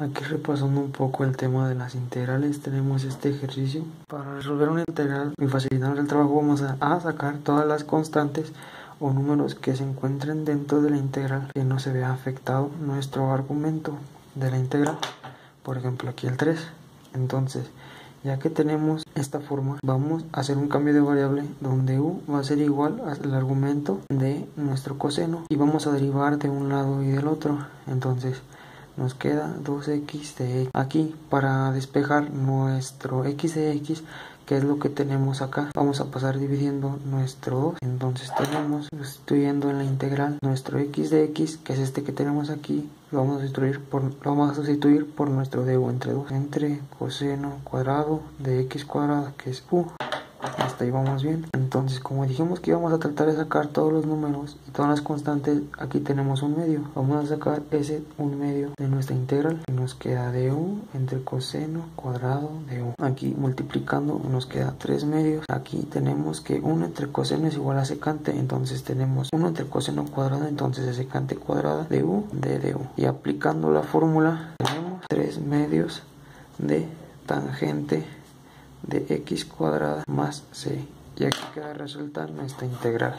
Aquí repasando un poco el tema de las integrales, tenemos este ejercicio. Para resolver una integral y facilitar el trabajo vamos a, sacar todas las constantes o números que se encuentren dentro de la integral que no se vea afectado nuestro argumento de la integral. Por ejemplo aquí el 3. Entonces, ya que tenemos esta forma, vamos a hacer un cambio de variable donde u va a ser igual al argumento de nuestro coseno y vamos a derivar de un lado y del otro. Entonces, nos queda 2x de x. Aquí para despejar nuestro x de x que es lo que tenemos acá vamos a pasar dividiendo nuestro 2 entonces tenemos sustituyendo en la integral nuestro x de x que es este que tenemos aquí lo vamos a sustituir por, lo vamos a sustituir por nuestro du entre 2 entre coseno cuadrado de x cuadrada que es u hasta ahí vamos bien. Entonces, como dijimos que íbamos a tratar de sacar todos los números y todas las constantes, aquí tenemos un medio. Vamos a sacar ese un medio de nuestra integral y nos queda de u entre coseno cuadrado de u. Aquí multiplicando nos queda 3 medios. Aquí tenemos que 1 entre coseno es igual a secante, entonces tenemos 1 entre coseno cuadrado, entonces es secante cuadrada de u de du. Y aplicando la fórmula tenemos 3 medios de tangente de x cuadrada más c. Y aquí queda resuelta nuestra integral.